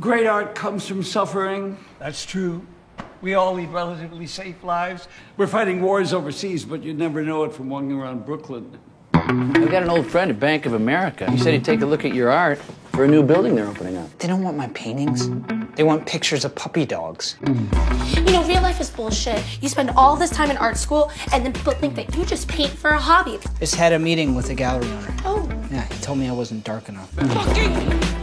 Great art comes from suffering. That's true. We all lead relatively safe lives. We're fighting wars overseas, but you'd never know it from walking around Brooklyn. I've got an old friend at Bank of America. He said he'd take a look at your art for a new building they're opening up. They don't want my paintings. They want pictures of puppy dogs. You know, real life is bullshit. You spend all this time in art school, and then people think that you just paint for a hobby. Just had a meeting with the gallery owner. Oh. Yeah, he told me I wasn't dark enough. It's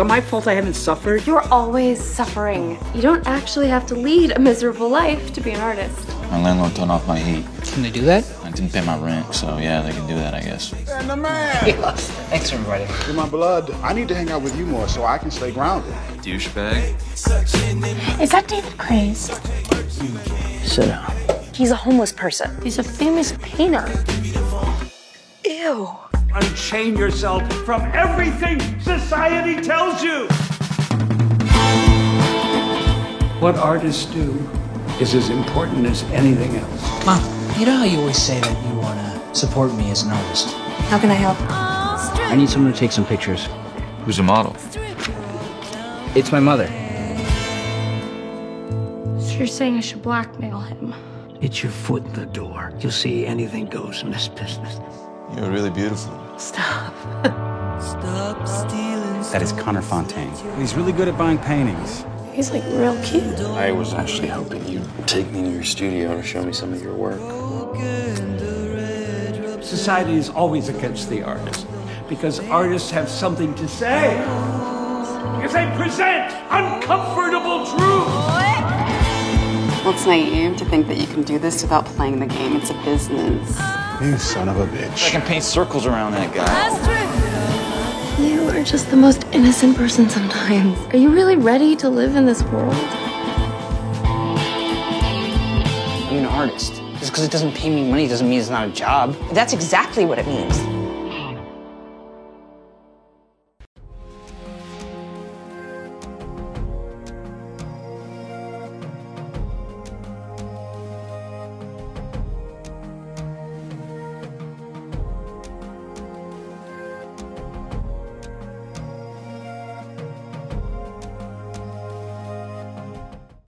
not my fault I haven't suffered. You're always suffering. You don't actually have to lead a miserable life to be an artist. My landlord turned off my heat. Can they do that? I didn't pay my rent, so yeah, they can do that, I guess. And the man! Thanks for inviting me. You're my blood. I need to hang out with you more so I can stay grounded. Douchebag. Is that David Craze? Sit down. He's a homeless person. He's a famous painter. Ew. Unchain yourself from everything society tells you. What artists do is as important as anything else. Mom, you know how you always say that you want to support me as an artist? How can I help? I need someone to take some pictures. Who's a model? It's my mother. So you're saying I should blackmail him? It's your foot in the door. You'll see anything goes in this business. You're really beautiful. Stop. stealing That is Connor Fontaine. He's really good at buying paintings. He's like real cute. I was actually hoping you'd take me to your studio to show me some of your work. Society is always against the artist because artists have something to say. Because they present uncomfortable truth. Well, it's naive to think that you can do this without playing the game. It's a business. You son of a bitch. I can paint circles around that guy. You are just the most innocent person sometimes. Are you really ready to live in this world? I'm an artist. Just because it doesn't pay me money doesn't mean it's not a job. That's exactly what it means.